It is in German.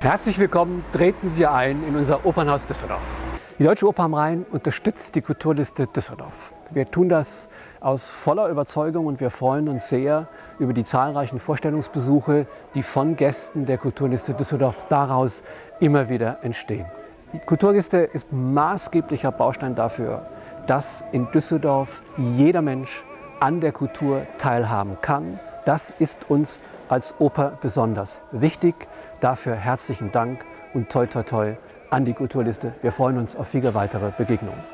Herzlich willkommen, treten Sie ein in unser Opernhaus Düsseldorf. Die Deutsche Oper am Rhein unterstützt die Kulturliste Düsseldorf. Wir tun das aus voller Überzeugung und wir freuen uns sehr über die zahlreichen Vorstellungsbesuche, die von Gästen der Kulturliste Düsseldorf daraus immer wieder entstehen. Die Kulturliste ist maßgeblicher Baustein dafür, dass in Düsseldorf jeder Mensch an der Kultur teilhaben kann. Das ist uns als Oper besonders wichtig. Dafür herzlichen Dank und toi toi toi an die Kulturliste. Wir freuen uns auf viele weitere Begegnungen.